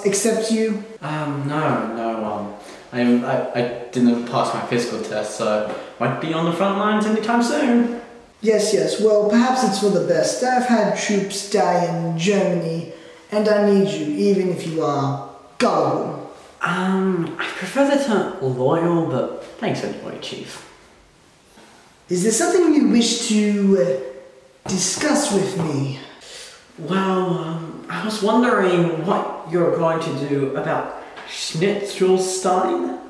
not accept you? Um, no, no, um, I, I, I didn't pass my physical test, so might be on the front lines anytime soon. Yes, yes, well, perhaps it's for the best. I've had troops die in Germany, and I need you, even if you are gullible. Um, I prefer the term loyal, but thanks anyway, Chief. Is there something you wish to uh, discuss with me? Well, um, I was wondering what you're going to do about Schnitzelstein?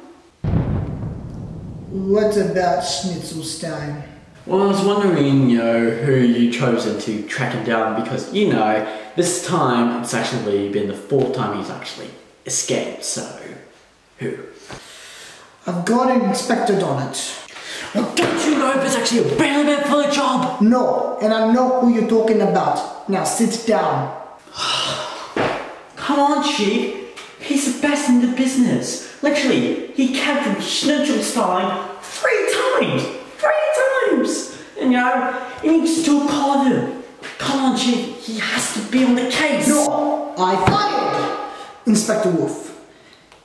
What about Schnitzelstein? Well, I was wondering, you know, who you chosen to track him down because, you know, this time it's actually been the fourth time he's actually escaped, so who? I've got an Inspector Donut. Well, don't you know if it's actually a benefit for the job? No, and I know who you're talking about. Now sit down. Come on, Chief. He's the best in the business. Literally, he captured Schnitzelstein three times. Three times. And you know, you still caught him. Come on, Chief. He has to be on the case. No, I fired Inspector Wolf.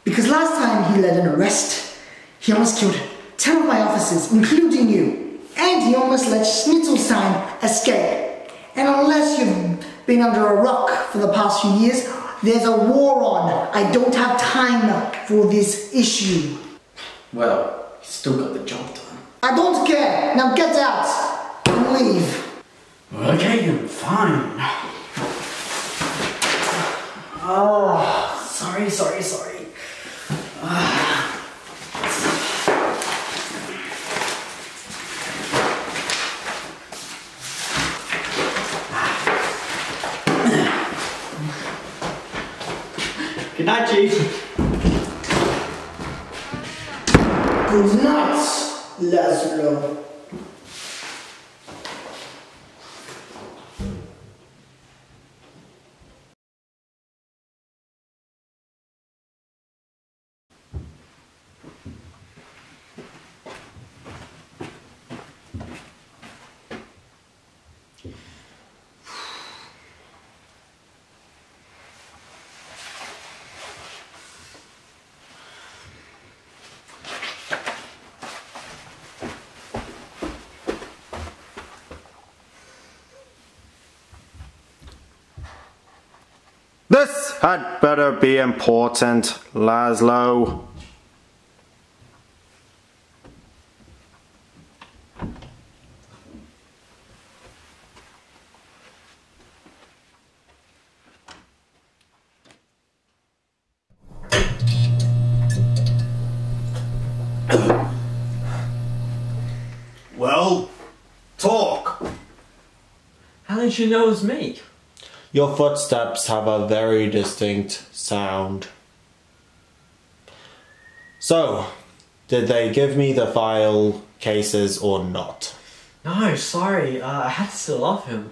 Because last time he led an arrest, he almost killed 10 of my officers, including you. And he almost let Schnitzelstein escape. And unless you've been under a rock for the past few years, there's a war on. I don't have time for this issue. Well, he still got the job done. I don't care. Now get out and leave. Okay, then fine. Oh, sorry, sorry, sorry. Ah. Good night, Chief. Good night, Laszlo. This had better be important, Laszlo. Well, talk. How did you know it was me? Your footsteps have a very distinct sound. So, did they give me the file cases or not? No, sorry. Uh, I had to still off him.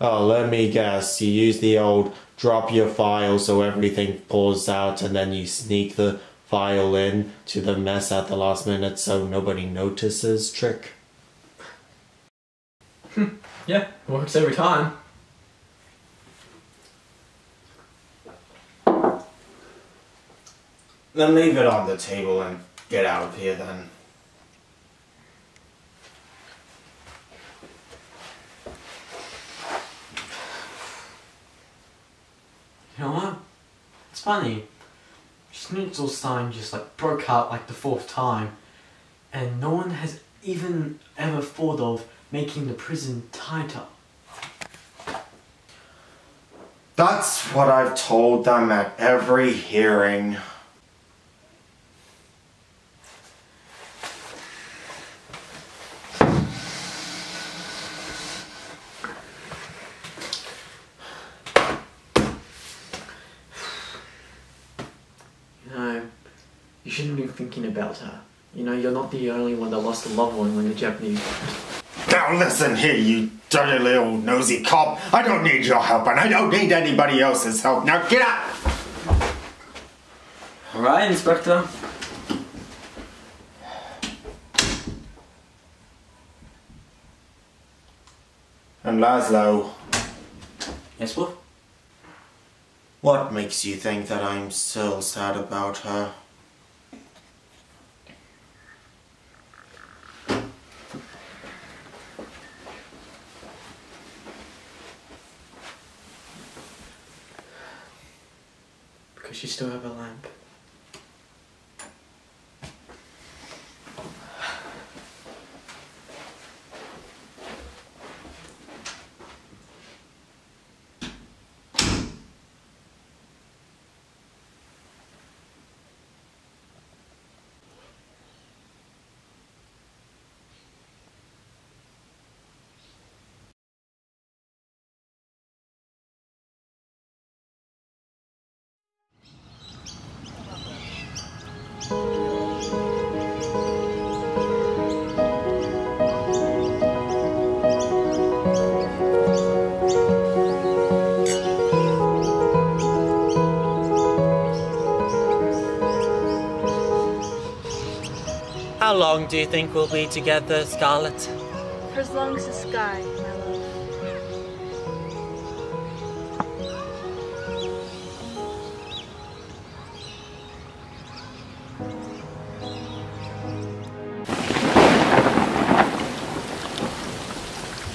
Oh, let me guess. You use the old drop your file so everything pulls out and then you sneak the file in to the mess at the last minute so nobody notices trick. Yeah, works every time. Then leave it on the table and get out of here then. You know what? It's funny. Schnitzelstein just like broke out like the fourth time, and no one has even ever thought of making the prison tighter. That's what I've told them at every hearing. thinking about her. You know, you're not the only one that lost a loved one when the Japanese. Now listen here, you dirty little nosy cop. I don't need your help, and I don't need anybody else's help. Now get up! Alright, Inspector. And Laszlo. Yes, what? What makes you think that I'm still sad about her? Long do you think we'll be together, Scarlet? For as long as the sky, my love.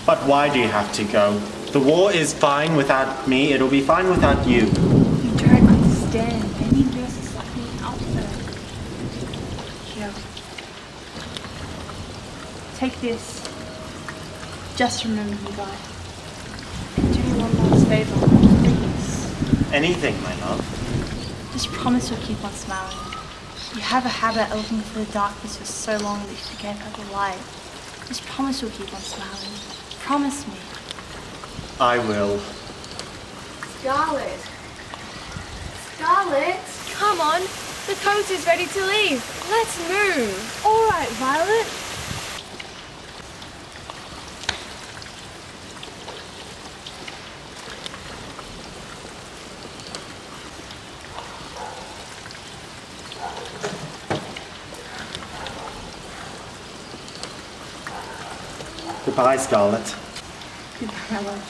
But why do you have to go? The war is fine without me, it'll be fine without you. You don't understand. They need nurses like me out there. Here. Take this. Just remember me, guy. And do me one last favor, please. Anything, my love. Just promise you'll keep on smiling. You have a habit of looking for the darkness for so long that you forget about the light. Just promise you'll keep on smiling. Promise me. I will. Scarlet. Scarlet. Come on, the coach is ready to leave. Let's move. All right, Violet. Goodbye, Scarlet. Goodbye, my.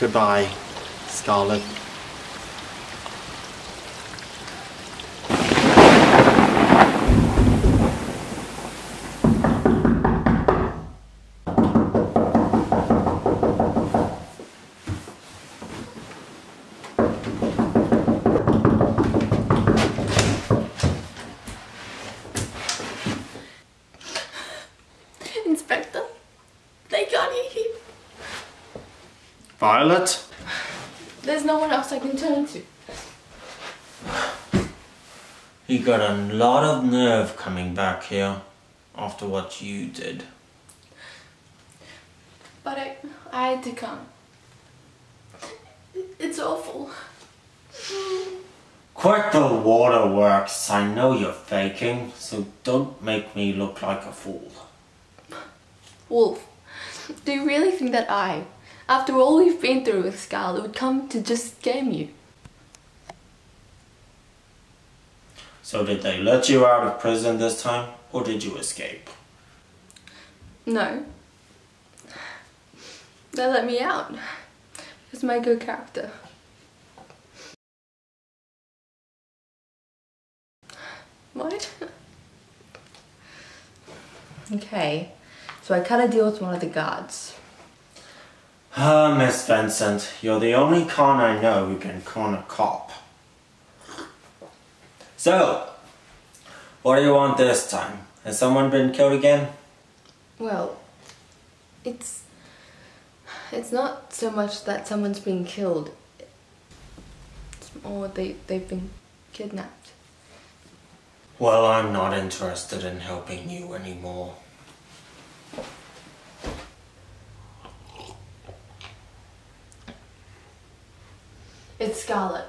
Goodbye, Scarlet. Inspector. They got you here. Violet? There's no one else I can turn to. You got a lot of nerve coming back here after what you did. But I, I had to come. It's awful. Quit the waterworks. I know you're faking, so don't make me look like a fool. Wolf, do you really think that I, after all we've been through with Scarlet, would come to just scam you? So did they let you out of prison this time, or did you escape? No. They let me out. It's my good character. What? Okay, so I cut a deal with one of the guards. Ah, Miss Vincent, you're the only con I know who can con a cop. So, what do you want this time? Has someone been killed again? Well, it's it's not so much that someone's been killed. It's more they they've been kidnapped. Well, I'm not interested in helping you anymore. It's Scarlet.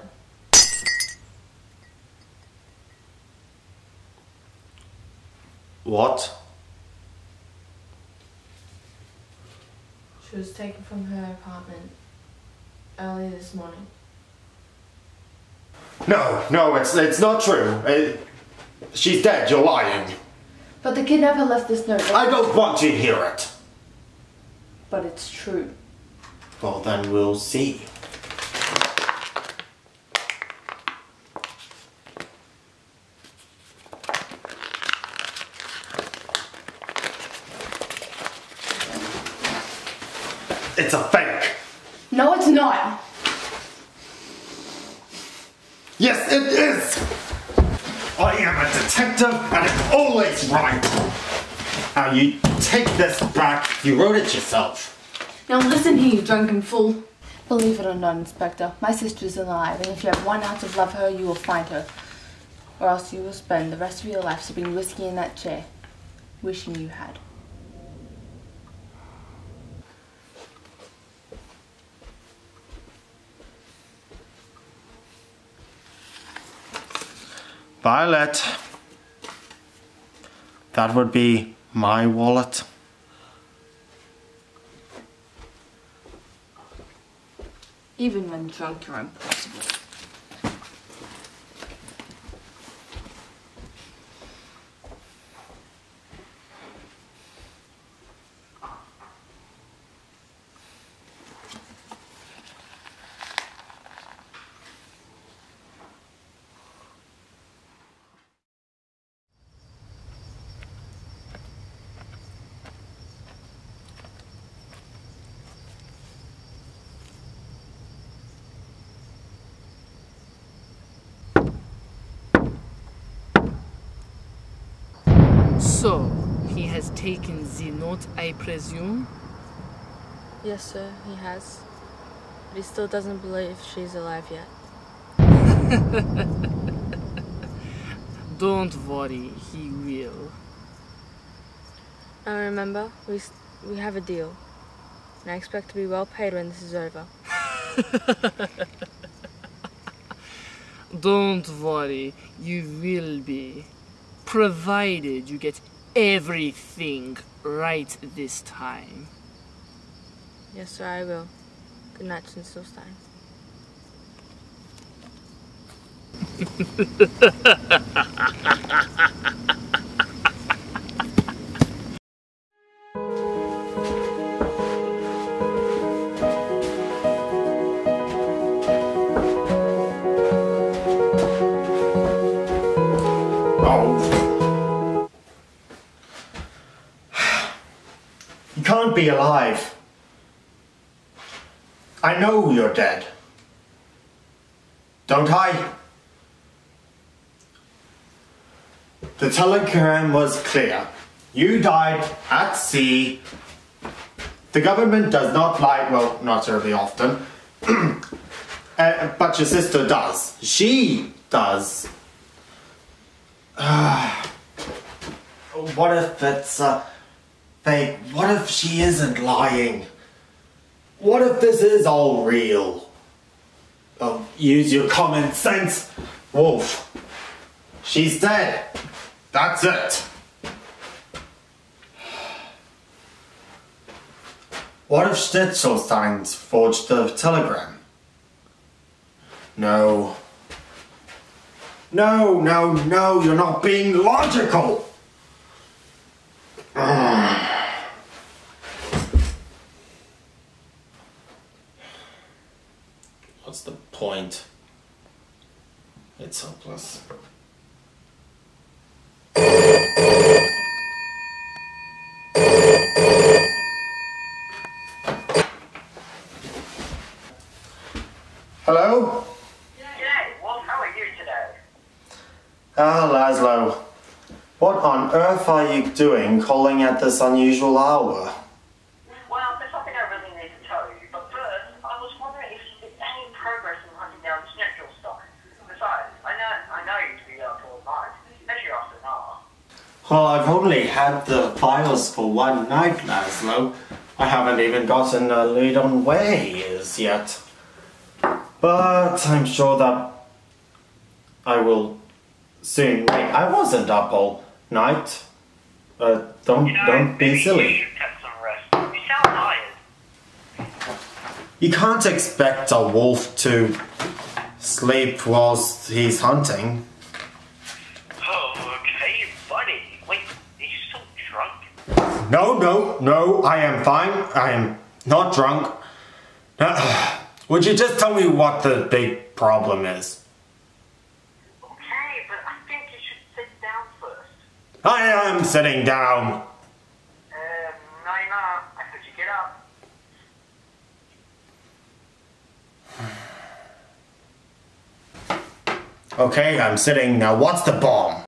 What? She was taken from her apartment early this morning. No, no, it's it's not true. It, she's dead. You're lying. But the kidnapper left this note. I don't want to hear it. But it's true. Well, then we'll see. It's a fake. No, it's not. Yes, it is. I am a detective and I'm always right. Now you take this back. You wrote it yourself. Now listen here, you drunken fool. Believe it or not, Inspector, my sister's alive, and if you have one ounce of love for her, you will find her. Or else you will spend the rest of your life sipping whiskey in that chair, wishing you had. Violet. That would be my wallet. Even when drunk, you're impossible. So, he has taken the note, I presume? Yes, sir, he has. But he still doesn't believe she's alive yet. Don't worry, he will. Now remember, we, we have a deal. And I expect to be well paid when this is over. Don't worry, you will be. Provided you get everything right this time. Yes, sir, I will. Good night, Schnitzelstein. Oh. be alive. I know you're dead. Don't I? The telegram was clear. You died at sea. The government does not lie, well, not terribly often. Uh, but your sister does. She does. What if it's uh, fake? What if she isn't lying? What if this is all real? Oh, use your common sense, Wolf. She's dead. That's it. What if Schnitzelstein's forged the telegram? No. No, no, no, you're not being logical. What's ah. Point? It's hopeless. Hello? G'day, Wolf, how are you today? Ah, Laszlo. What on earth are you doing calling at this unusual hour? Well, there's something I really need to tell you, but first, I was wondering if you did any progress in hunting down Schnitzelstein. Besides, I know, I know you to be up all night, as you often are. Well, I've only had the files for one night, Laszlo. I haven't even gotten a lead on where he is yet. But I'm sure that I will soon. Wait, I wasn't up all night. Uh, don't You know, don't be silly. should get some rest. You sound tired. You can't expect a wolf to sleep whilst he's hunting. Oh, okay, buddy. Wait, he's No, no, no, I am fine. I am not drunk. Uh, would you just tell me what the big problem is? Okay, but I think you should sit down first. I am sitting down. Um, no, you're not. I said you get up. Okay, I'm sitting. Now, what's the bomb?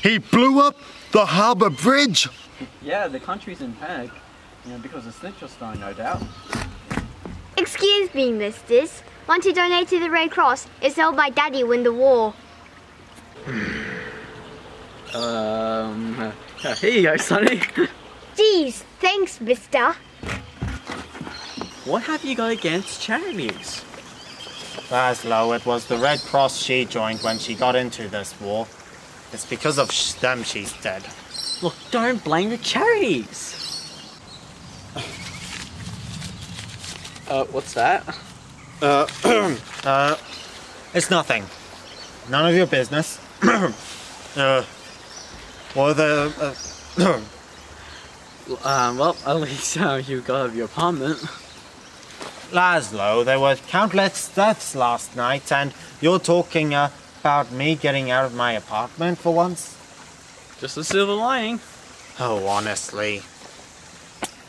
He blew up the harbour bridge. Yeah, the country's in panic. You know, because of Schnitzelstein, no doubt. Excuse me, misters. Want to donate to the Red Cross? It's held by daddy win the war. Um, uh, here you go, Sonny. Geez, thanks, mister. what have you got against charities? Laszlo, it was the Red Cross she joined when she got into this war. It's because of them she's dead. Look, don't blame the charities. Uh, what's that? Uh, uh, it's nothing. None of your business. uh, well, the. Uh, Um, well, at least uh, you got out of your apartment. Laszlo, there were countless deaths last night, and you're talking uh, about me getting out of my apartment for once? Just a silver lining. Oh, honestly.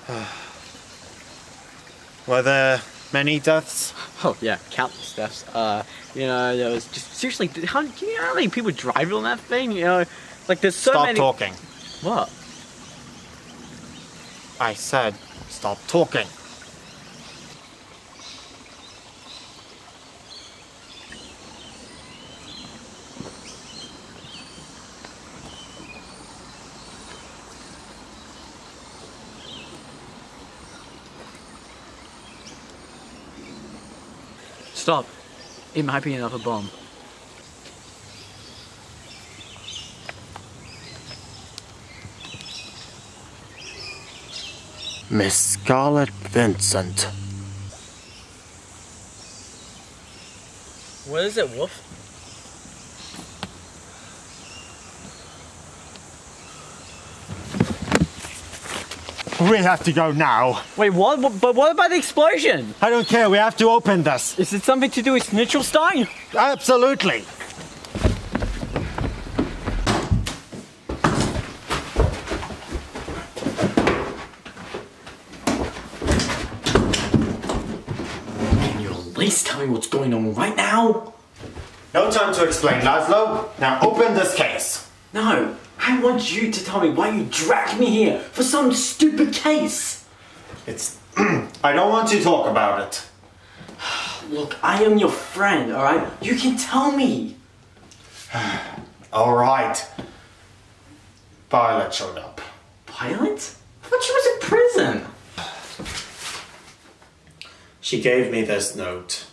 were there many deaths? Oh yeah, countless deaths. Uh, you know, there was just seriously. How do you know how many people drive on that thing? You know, like there's so Stop many. talking. What? I said, stop talking. Stop. It might be another bomb. Miss Scarlett Vincent. What is it, Wolf? We have to go now. Wait, what? What- But what about the explosion? I don't care, we have to open this. Is it something to do with Schnitzelstein? Absolutely. Can you at least tell me what's going on right now? No time to explain, Laszlo. Now open this case. No, I want you to tell me why you dragged me here for some stupid case. It's. I don't want to talk about it. Look, I am your friend, alright? You can tell me. All right. Violet showed up. Violet? I thought she was in prison. She gave me this note.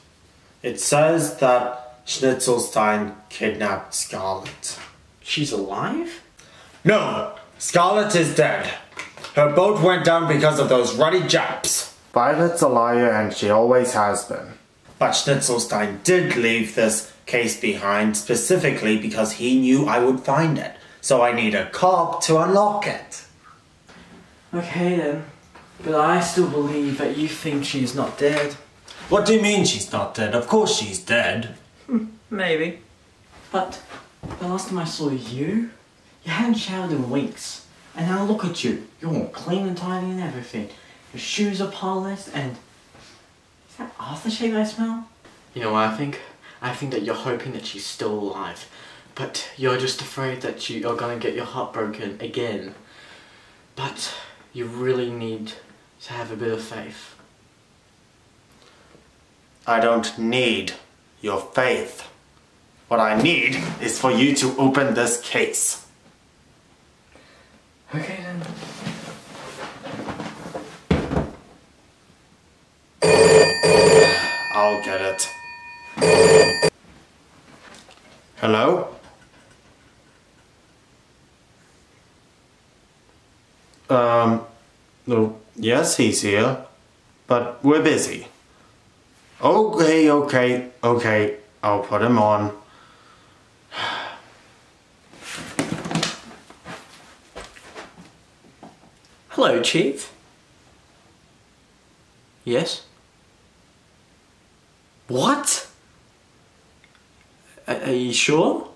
It says that Schnitzelstein kidnapped Scarlett. She's alive? No, Scarlett is dead. Her boat went down because of those ruddy Japs. Violet's a liar and she always has been. But Schnitzelstein did leave this case behind specifically because he knew I would find it. So I need a cop to unlock it. Okay then. But I still believe that you think she's not dead. What do you mean she's not dead? Of course she's dead. Hmm, maybe. But the last time I saw you, you hadn't showered in weeks. And now look at you. You're all clean and tidy and everything. Your shoes are polished and... Is that aftershave I smell? You know what I think? I think that you're hoping that she's still alive. But you're just afraid that you are gonna get your heart broken again. But you really need to have a bit of faith. I don't need your faith. What I need is for you to open this case. Okay then. I'll get it. Hello? Um, no, yes, he's here, but we're busy. Okay, okay, okay, I'll put him on. Hello, Chief. Yes? What? A- are you sure?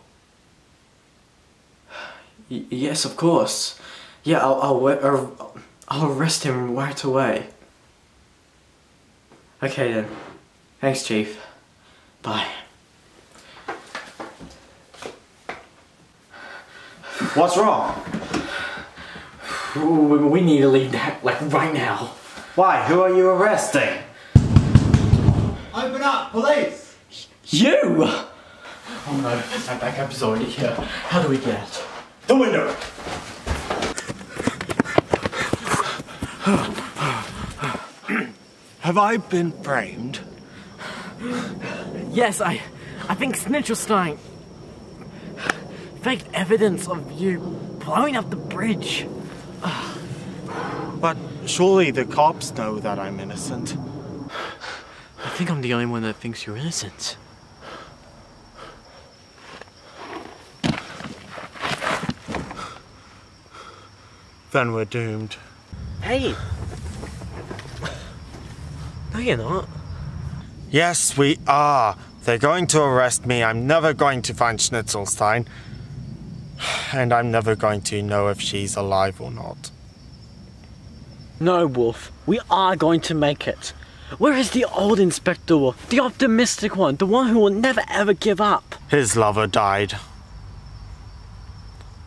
Y- yes, of course. Yeah, I'll, I'll, I'll, I'll arrest him right away. Okay then. Thanks, Chief. Bye. What's wrong? We, we need to leave that, like, right now. Why? Who are you arresting? Open up, police! You! Oh no, my backup is already here. How do we get out? The window! Have I been framed? Yes, I, I think Schnitzelstein faked evidence of you blowing up the bridge. But surely the cops know that I'm innocent. I think I'm the only one that thinks you're innocent. Then we're doomed. Hey! No, you're not. Yes, we are. They're going to arrest me. I'm never going to find Schnitzelstein. And I'm never going to know if she's alive or not. No, Wolf. We are going to make it. Where is the old inspector? Wolf, The optimistic one, the one who will never ever give up. His lover died.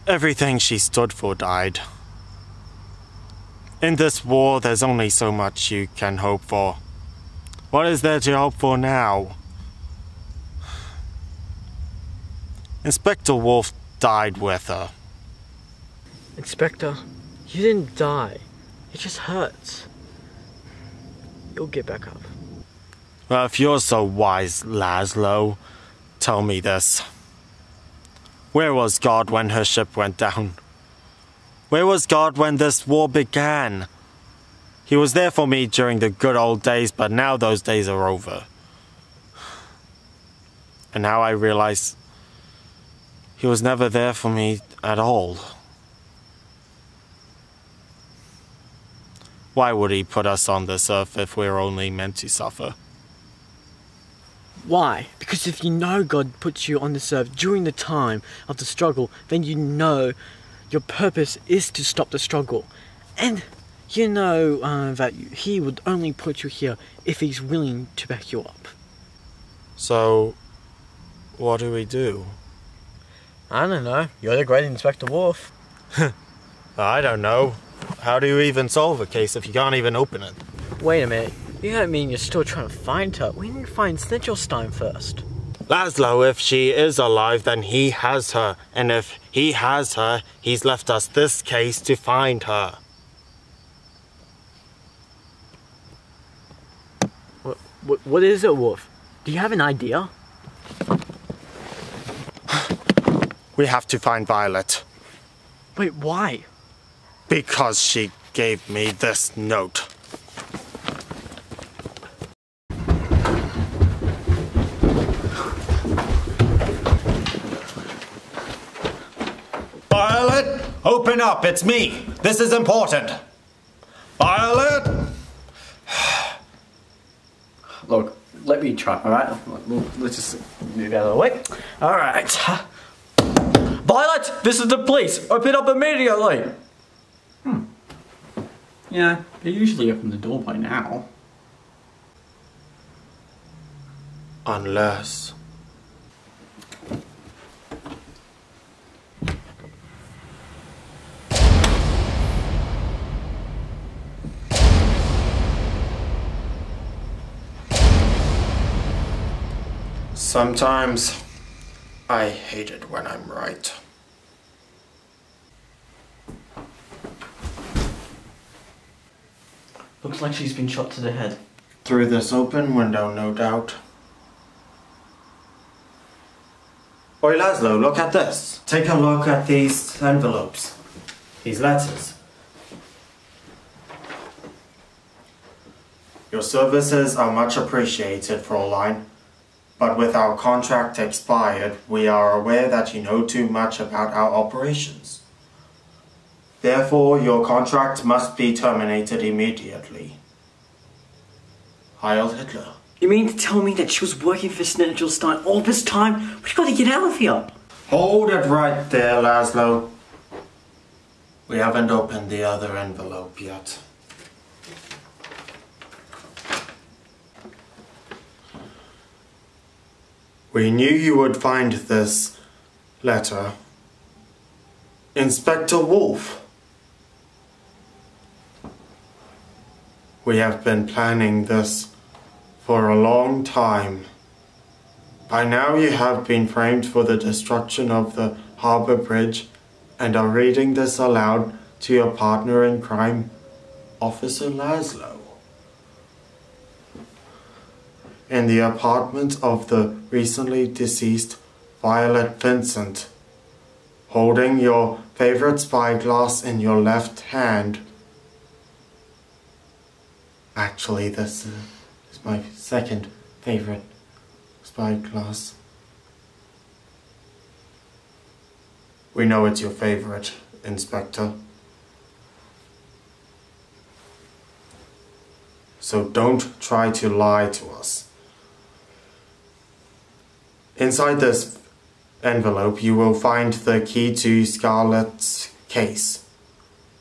Everything she stood for died. In this war, there's only so much you can hope for. What is there to hope for now? Inspector Wolf died with her. Inspector, you didn't die. It just hurts. You'll get back up. Well, if you're so wise, Laszlo, tell me this. Where was God when her ship went down? Where was God when this war began? He was there for me during the good old days, but now those days are over. And now I realize he was never there for me at all. Why would he put us on this earth if we're only meant to suffer? Why? Because if you know God puts you on this earth during the time of the struggle, then you know your purpose is to stop the struggle. And you know uh, that He would only put you here if He's willing to back you up. So, what do we do? I don't know. You're the great Inspector Wolf. I don't know. How do you even solve a case if you can't even open it? Wait a minute. You don't mean you're still trying to find her? We need to find Schnitzelstein first. Laszlo, if she is alive, then he has her. And if he has her, he's left us this case to find her. What, what, what is it, Wolf? Do you have an idea? We have to find Violet. Wait, why? Because she gave me this note. Violet, open up. It's me. This is important. Violet! Look, let me try, alright? Let's just move out of the way. Alright. Violet, this is the police. Open up immediately. Yeah, they usually open the door by now. Unless. Sometimes I hate it when I'm right. Like she's been shot to the head. Through this open window, no doubt. Oi, Laszlo, look at this. Take a look at these envelopes. These letters. Your services are much appreciated, Fraulein. But with our contract expired, we are aware that you know too much about our operations. Therefore, your contract must be terminated immediately. Heil Hitler. You mean to tell me that she was working for Schnitzelstein all this time? We've gotta get out of here. Hold it right there, Laszlo. We haven't opened the other envelope yet. We knew you would find this letter. Inspector Wolf. We have been planning this for a long time. By now you have been framed for the destruction of the harbor bridge and are reading this aloud to your partner in crime, Officer Laszlo. In the apartment of the recently deceased Violet Vincent, holding your favorite spyglass in your left hand. Actually, this is my second favorite spyglass. We know it's your favorite, Inspector. So don't try to lie to us. Inside this envelope, you will find the key to Scarlett's case.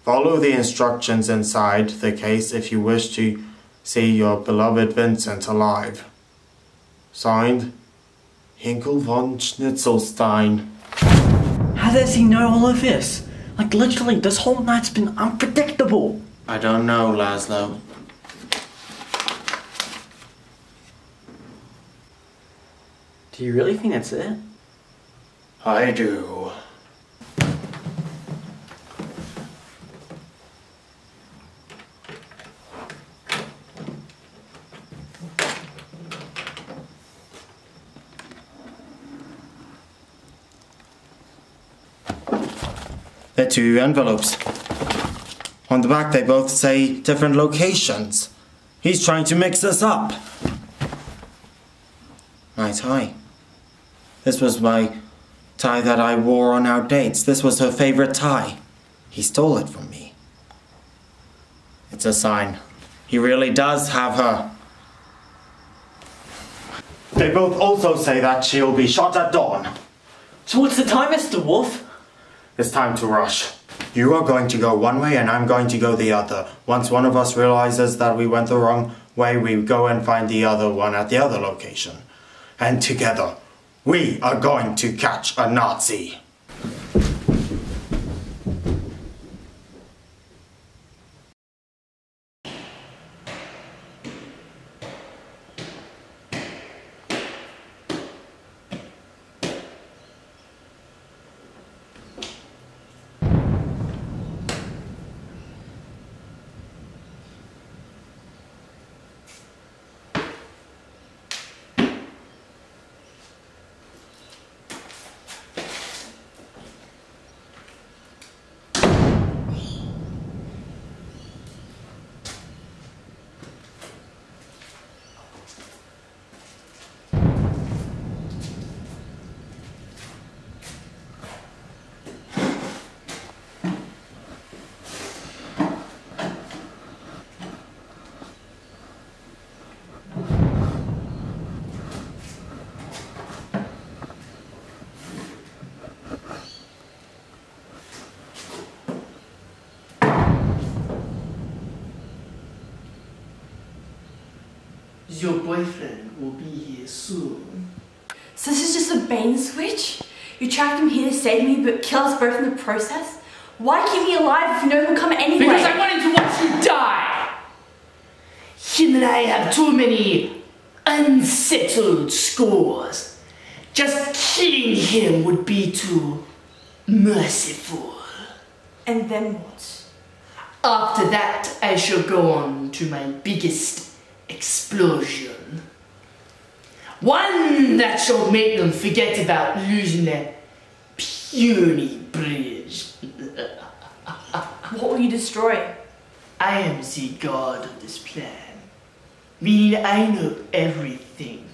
Follow the instructions inside the case if you wish to see your beloved Vincent alive. Signed, Hinkle von Schnitzelstein. How does he know all of this? Like, literally, this whole night's been unpredictable. I don't know, Laszlo. Do you really think that's it? I do. They're two envelopes. On the back, they both say different locations. He's trying to mix us up. My tie. This was my tie that I wore on our dates. This was her favorite tie. He stole it from me. It's a sign. He really does have her. They both also say that she'll be shot at dawn. So what's the time, Mr. Wolf? It's time to rush. You are going to go one way and I'm going to go the other. Once one of us realizes that we went the wrong way, we go and find the other one at the other location. And together, we are going to catch a Nazi. Your boyfriend will be here soon. So this is just a bait and switch? You tracked him here to save me, but kill us both in the process? Why keep me alive if you know he'll come anyway? Because I wanted to watch you die! Him and I have too many unsettled scores. Just killing him would be too merciful. And then what? After that, I shall go on to my biggest explosion. One that shall make them forget about losing their puny bridge. what will you destroy? I am the god of this plan, meaning I know everything.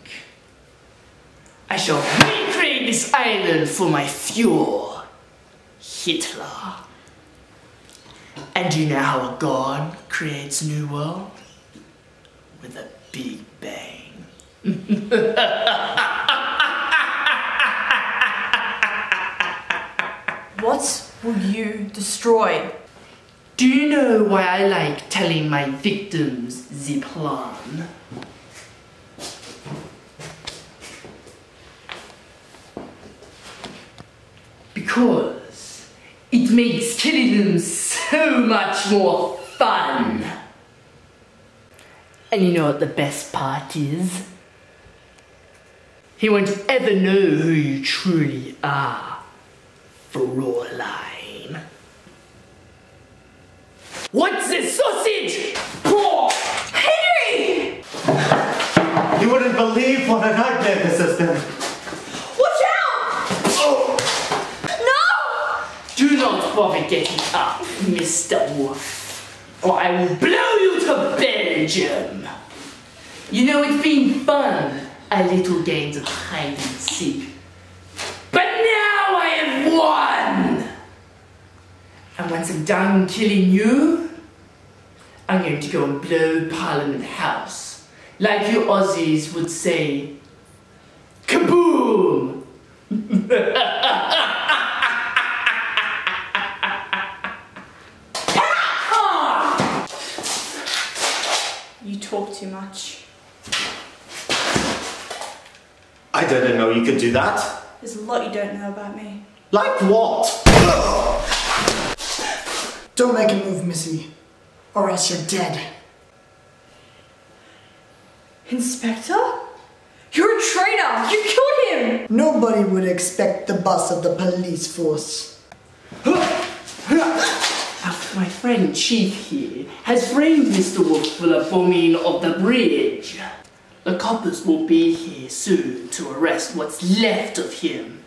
I shall recreate this island for my Führer, Hitler. And do you know how a god creates a new world? With a big bang. What will you destroy? Do you know why I like telling my victims the plan? Because it makes killing them so much more fun. And you know what the best part is? He won't ever know who you truly are, Fraulein. What's this sausage? Poor Henry! You wouldn't believe what a nightmare this has been. Watch out! Oh. No! Do not bother getting up, Mr. Wolf, or I will blow you to Belgium. You know, it's been fun, a little games of hide and seek. But now I have won! And once I'm done killing you, I'm going to go and blow Parliament House. Like you Aussies would say, kaboom! You talk too much. I didn't know you could do that. There's a lot you don't know about me. Like what? Don't make a move, Missy, or else you're dead. Inspector? You're a traitor! You killed him! Nobody would expect the boss of the police force. After my friend Chief here has framed Mr. Wolf for the bombing of the bridge, the coppers will be here soon to arrest what's left of him.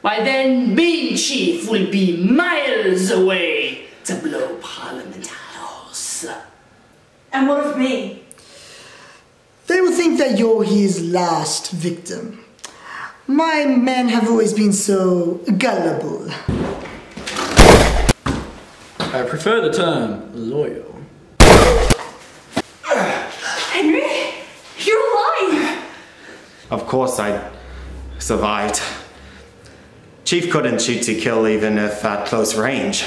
By then, Bean Chief will be miles away to blow Parliament House. And what of me? They will think that you're his last victim. My men have always been so gullible. I prefer the term loyal. Henry? You're alive! Of course I survived. Chief couldn't shoot to kill even if at close range.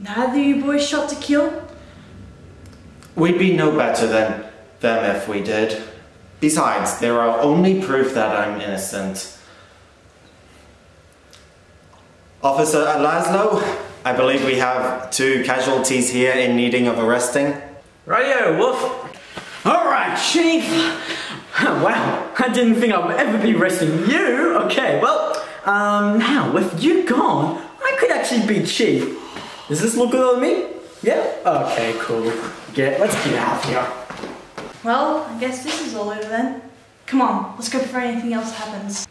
Neither you boys shot to kill? We'd be no better than them if we did. Besides, they're our only proof that I'm innocent. Officer Laszlo, I believe we have two casualties here in needing of arresting. Radio, Wolf. All right, Chief. Wow, I didn't think I'd ever be arresting you. Okay, well, um, now with you gone, I could actually be Chief. Does this look good on me? Yeah. Okay, cool. Get, let's get out of here. Well, I guess this is all over then. Come on, let's go before anything else happens.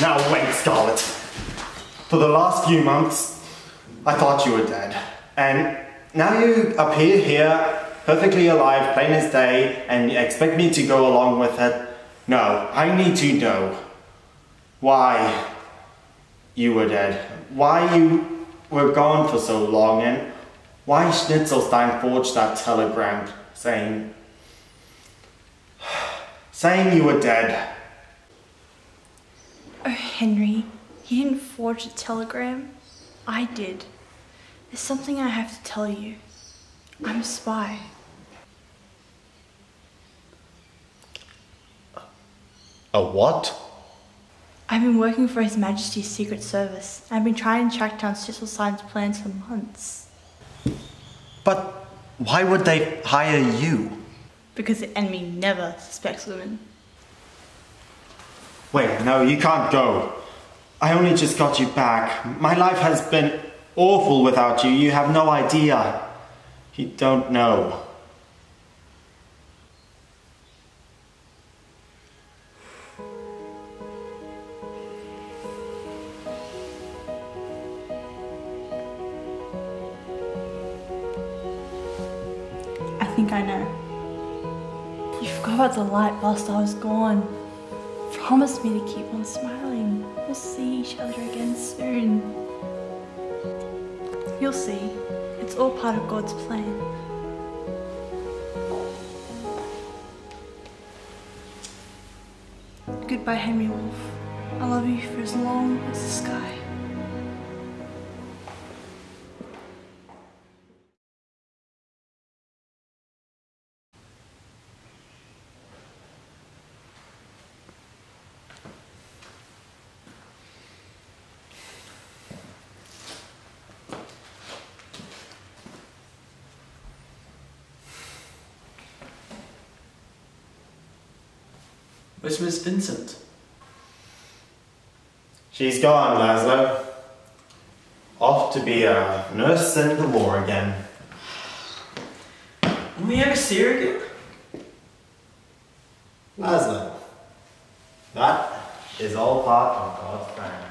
Now wait, Scarlet. For the last few months, I thought you were dead. And now you appear here, perfectly alive, plain as day, and expect me to go along with it. No, I need to know why you were dead, why you were gone for so long, and why Schnitzelstein forged that telegram saying, saying you were dead. Oh, Henry, he didn't forge a telegram. I did. There's something I have to tell you. I'm a spy. A what? I've been working for His Majesty's Secret Service. I've been trying to track down Schnitzelstein's plans for months. But why would they hire you? Because the enemy never suspects women. Wait, no, you can't go. I only just got you back. My life has been awful without you. You have no idea. You don't know. I think I know. You forgot about the light whilst I was gone. Promise me to keep on smiling. We'll see each other again soon. You'll see. It's all part of God's plan. Goodbye, Henry Wolf. I love you for as long as the sky. Where's Miss Vincent? She's gone, Laszlo. Off to be a nurse in the war again. Will we ever see her again? Laszlo. That is all part of God's plan.